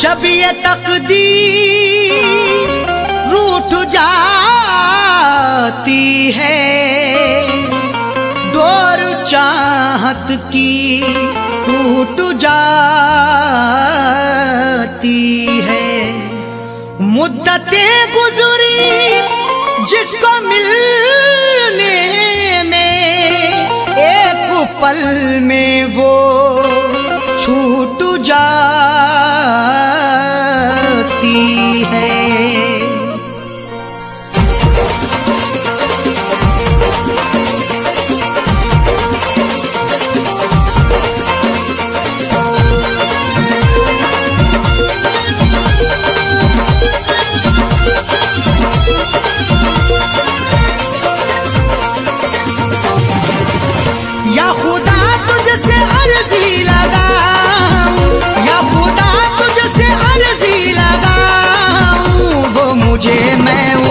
जब ये तकदीर रूठ जाती है, डोर चाहत की टूट जाती है। मुद्दतें गुजरी जिसको मिलने में, एक पल में वो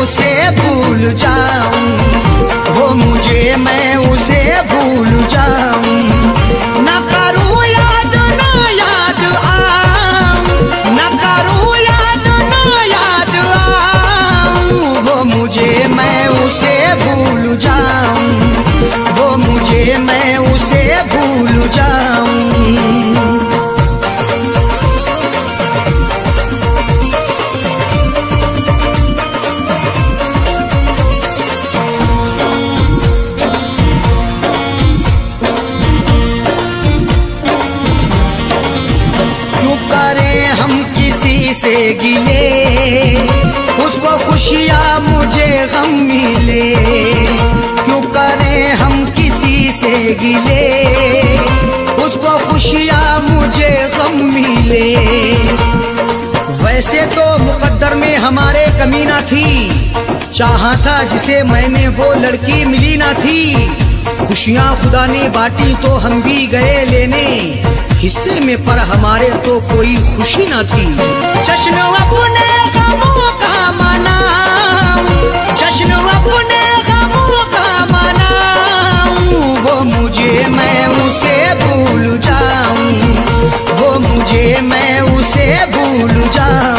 उसे भूल जाऊँ। गिले उसको खुशियाँ मुझे गम मिले। क्यों करें हम किसी से गिले? उसको खुशियाँ मुझे गम मिले। वैसे तो मुकद्दर में हमारे कमी ना थी। चाहा था जिसे मैंने वो लड़की मिली ना थी। खुशियाँ खुदा ने बांटी तो हम भी गए लेने। हिस्से में पर हमारे तो कोई खुशी ना थी। जश्न अपने गमों का मनाऊं। जश्न अपने गमों का मनाऊं। वो मुझे मैं उसे भूल जाऊँ। वो मुझे मैं उसे भूल जाऊँ।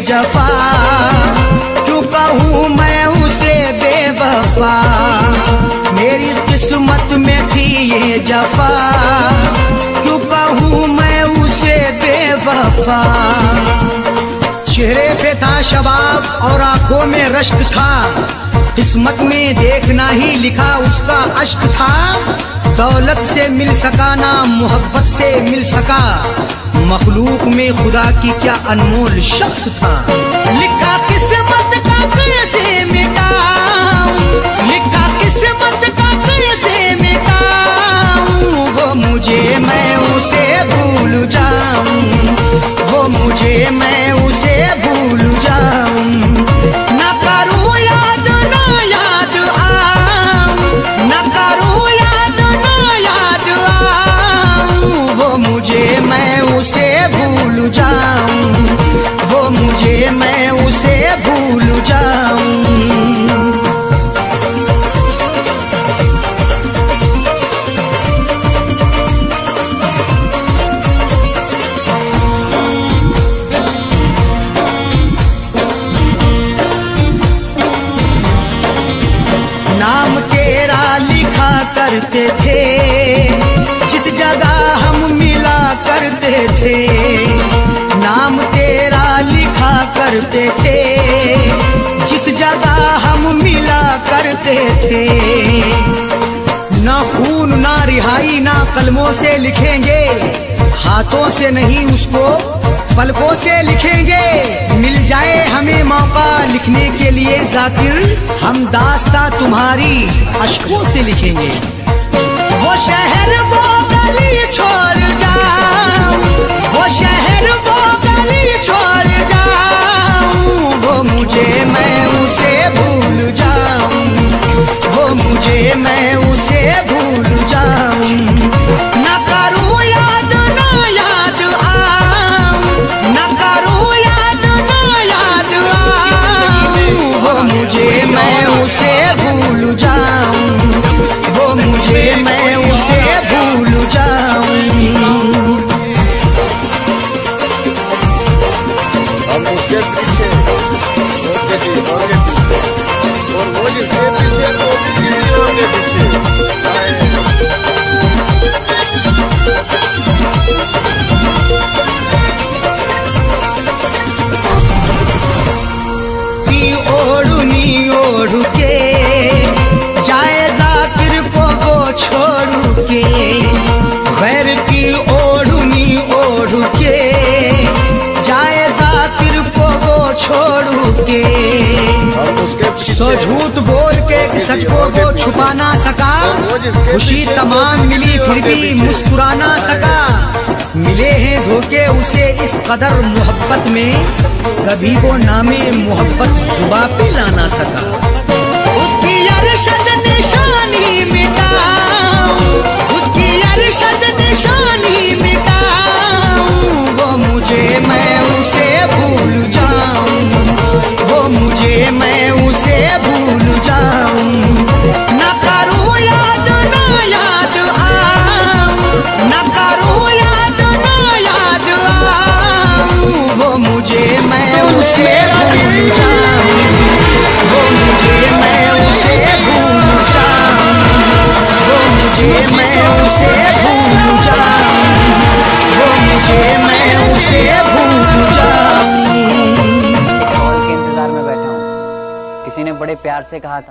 जफा क्यों कहूँ मैं उसे बेवफा। मेरी किस्मत में थी ये जफा। क्यों कहूँ मैं उसे बेवफा। चेहरे पे था शबाब और आँखों में रश्क था। किस्मत में देखना ही लिखा उसका अश्क था। दौलत से मिल सका ना मोहब्बत से मिल सका। मखलूक में खुदा की क्या अनमोल शख्स था। लिखा करते थे। जिस जगह हम मिला करते थे नाम तेरा लिखा करते थे। जगह हम मिला करते थे। ना खून, ना रिहाई, ना कलमों से लिखेंगे। हाथों से नहीं, उसको पलकों से लिखेंगे। मिल जाए हमें मौका लिखने के लिए जाकिर, हम दास्ता तुम्हारी अशकों से लिखेंगे। वो शहर वो गली छोड़ के। झूठ बोल के सच को वो छुपा ना सका। खुशी तमाम मिली फिर भी मुस्कुरा ना सका। मिले हैं धोखे उसे इस कदर मोहब्बत में। कभी वो नामे मोहब्बत जुबा पे ला ना सका। से कहा था।